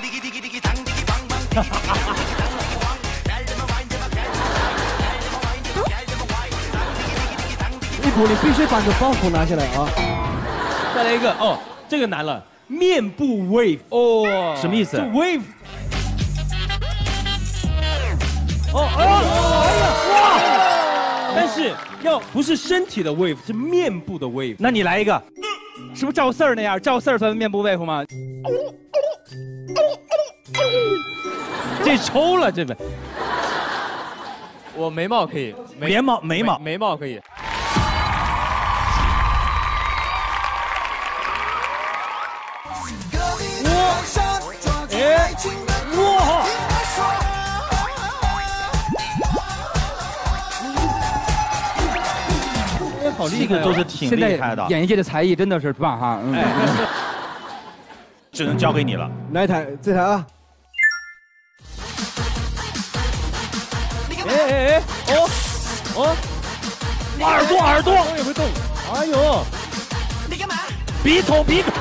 一股你必须把你的包袱拿下来啊！再来一个哦，这个难了，面部 wave 哦，什么意思就 wave。哦哦，哎呀哇！但是要不是身体的 wave，是面部的 wave。那你来一个，是不是赵四儿那样？赵四儿算面部 wave 吗？这抽了，这个。我眉毛可以，眉毛眉毛眉毛可以。哎，哇！哎，好厉害、这个都是挺厉害的，演艺界的才艺真的是棒哈。嗯，只能交给你了。来一台，这台啊！哎哎哎，哦哦，耳朵耳朵。也会动，哎呦，你干嘛？鼻孔鼻孔，